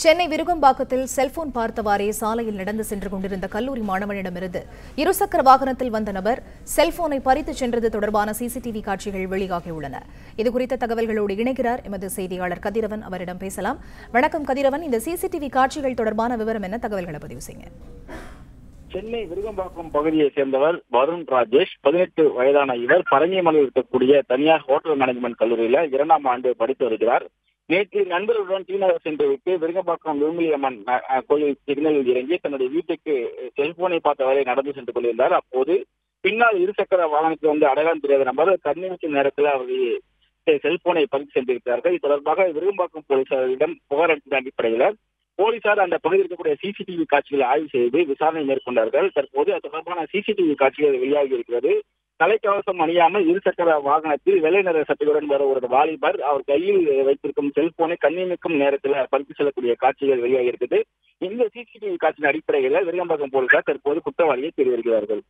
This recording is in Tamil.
சென்னை விருகம்பாக்கத்தில் செல்போன் பார்த்தவாறே சாலையில் நடந்து சென்று கொண்டிருந்த கல்லூரி மாணவனிடமிருந்து இருசக்கர வாகனத்தில் வந்த நபர் செல்போனை பறித்து சென்றது தொடர்பான சிசிடிவி காட்சிகள் வெளியாகியுள்ளன. இதுகுறித்த தகவல்களோடு இணைகிறார் எமது செய்தியாளர் கதிரவன். அவரிடம் பேசலாம். வணக்கம் கதிரவன். இந்த சிசிடிவி காட்சிகள் தொடர்பான விவரம் என்ன? தகவல்களை பதிவு செய்யுங்க. சென்னை விருகம்பாக்கம் பகுதியை சேர்ந்தவர் வருண் ராஜேஷ் பதினெட்டு வயதான இவர் பரங்கிமலையில் இருக்கக்கூடிய தனியார் ஹோட்டல் மேனேஜ்மெண்ட் கல்லூரியில இரண்டாம் ஆண்டு படித்து வருகிறார். நேற்று நண்பர்களுடன் டி சென்று சென்றுவிட்டு விருகம்பாக்கம் விரும்பலி கோயில் சிக்னலில் இறங்கி தன்னுடைய வீட்டுக்கு செல்போனை பார்த்தவரை நடந்து சென்று கொண்டிருந்தார். அப்போது பின்னால் இருசக்கர வாகனத்தில் வந்து அடையாளம் தெரியாத நபர் கண்ணிமைக்கும் நேரத்தில் அவருடைய செல்போனை பறித்து சென்றிருக்கிறார்கள். இது தொடர்பாக விருகம்பாக்கம் போலீசாரிடம் புகார் அளித்த அடிப்படையில் போலீசார் அந்த பகுதியில் இருக்கக்கூடிய சிசிடிவி காட்சிகளை ஆய்வு செய்து விசாரணை மேற்கொண்டார்கள். தற்போது அது தொடர்பான சிசிடிவி காட்சிகள் வெளியாகி இருக்கிறது. தலைக்கவசம் அணியாமல் இருசக்கர வாகனத்தில் வெள்ளை நிற சட்டையுடன் வர ஒரு வாலிபர் அவர் கையில் வைத்திருக்கும் செல்போனை கண்ணியமிக்கும் நேரத்தில் பறித்து செல்லக்கூடிய காட்சிகள் வெளியாகி இருக்குது. இந்த சிசிடிவி காட்சியின் அடிப்படையில் விருகம்பாக்கம் போலீசார் தற்போது குற்றவாளியை தேடி வருகிறார்கள்.